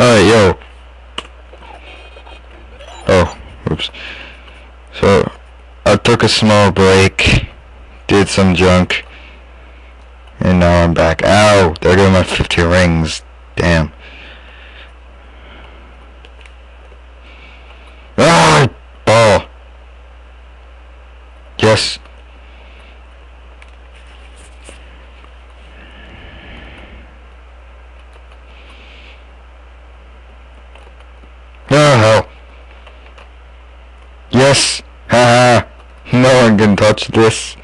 Alright, yo. Oh, oops. So, I took a small break, did some junk, and now I'm back. Ow! There go my 50 rings. Damn. Ah! Ball. Yes. Oh. Yes. Haha. no one can touch this.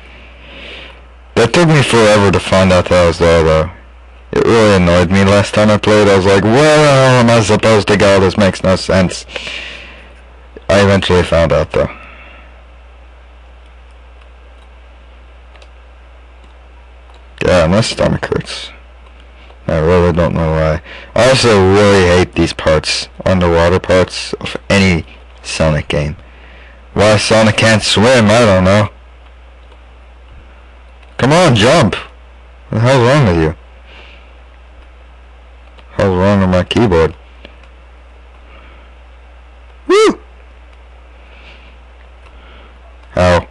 That took me forever to find out that I was there, though. It really annoyed me last time I played. I was like, where am I supposed to go? This makes no sense. I eventually found out, though. Yeah, my stomach hurts. I really don't know why. I also really hate these parts, underwater parts of any Sonic game. Why Sonic can't swim, I don't know. Come on, jump! What the hell's wrong with you? Hell's wrong with my keyboard? Woo! Ow.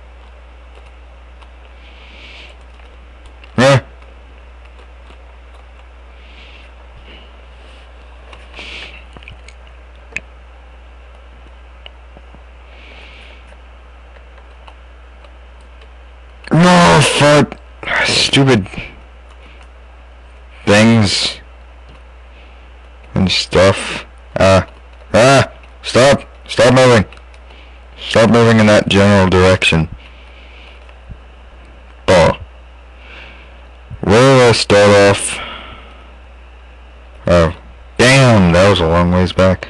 Yeah. No, fuck. Stupid things and stuff. Ah, ah, stop, stop moving. Stop moving in that general direction. Oh. Where do I start off? Oh. Damn, that was a long ways back.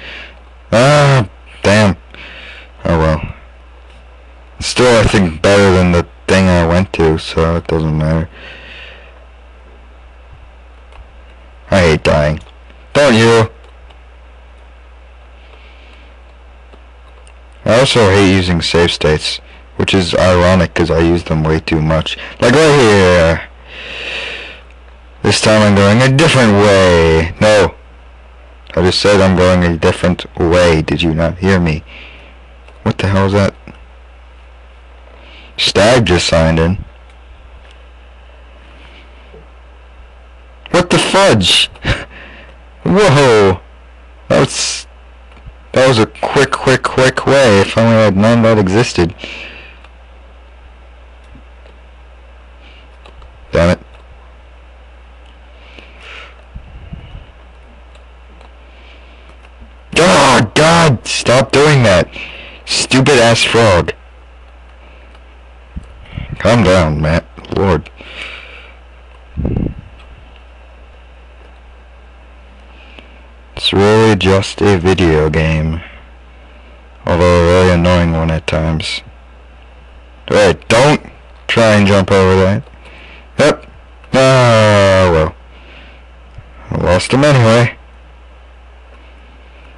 Ah, damn. Oh well. Still, I think better than the thing I went to, so it doesn't matter. I hate dying. Don't you? I also hate using save states, which is ironic because I use them way too much. Like right here. This time I'm going a different way. No. I just said I'm going a different way. Did you not hear me? What the hell is that? Stag just signed in. What the fudge? Whoa! That's that was a quick, quick, quick way. If only I'd known that existed. Damn it. Oh, God! Stop doing that! Stupid ass frog. Calm down, Matt. Lord. It's really just a video game. Although a really annoying one at times. Alright, don't try and jump over that. Yep. Ah, well. I lost him anyway.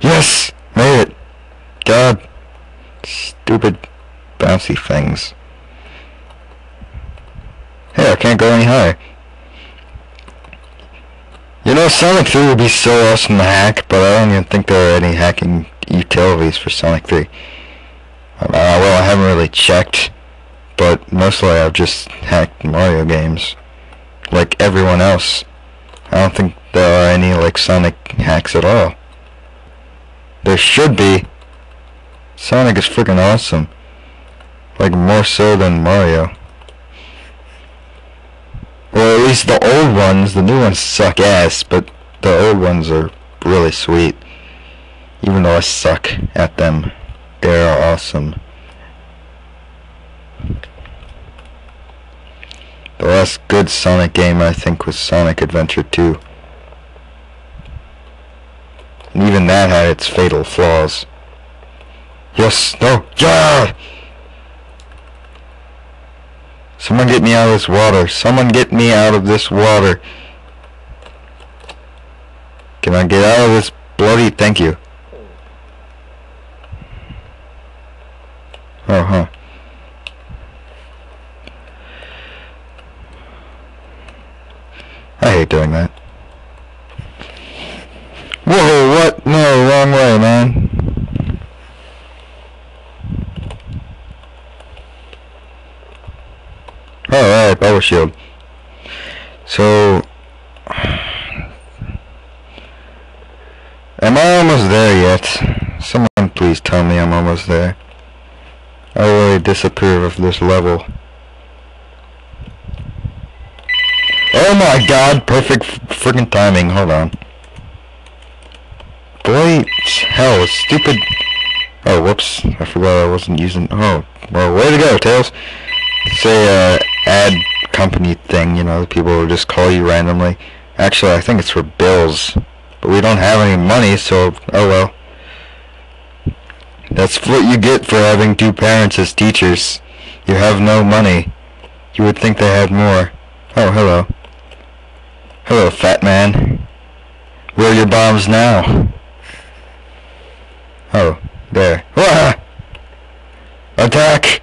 Yes! Made it! God. Stupid bouncy things. I can't go any higher. You know, Sonic 3 would be so awesome to hack, but I don't even think there are any hacking utilities for Sonic 3. Uh, well, I haven't really checked, but mostly I've just hacked Mario games. Like everyone else. I don't think there are any, like, Sonic hacks at all. There should be. Sonic is freaking awesome. Like, more so than Mario. At least the old ones, the new ones suck ass, but the old ones are really sweet. Even though I suck at them, they are awesome. The last good Sonic game I think was Sonic Adventure 2. And even that had its fatal flaws. Yes, no, yeah! Someone get me out of this water. Someone get me out of this water. Can I get out of this bloody... Thank you. Oh, huh. I hate doing that. Whoa, what? Shield. So, am I almost there yet? Someone please tell me I'm almost there. I really disapprove of this level. Oh my god, perfect freaking timing, hold on. Boy, hell, stupid... Oh, whoops, I forgot I wasn't using... Oh, well, way to go, Tails. A, uh, ad company thing, you know, people will just call you randomly. Actually, I think it's for bills. But we don't have any money, so, oh well. That's what you get for having two parents as teachers. You have no money. You would think they had more. Oh, hello. Hello, fat man. Where are your bombs now? Oh, there. Ah! Attack!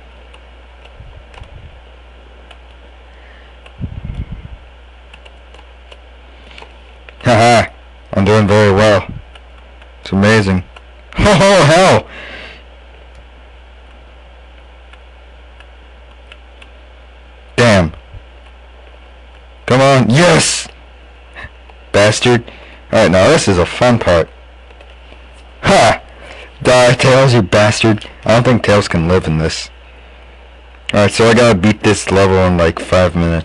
Haha, I'm doing very well. It's amazing. Oh, hell! Damn. Come on, yes! Bastard. Alright, now this is a fun part. Ha! Die, Tails, you bastard. I don't think Tails can live in this. Alright, so I gotta beat this level in like five minutes.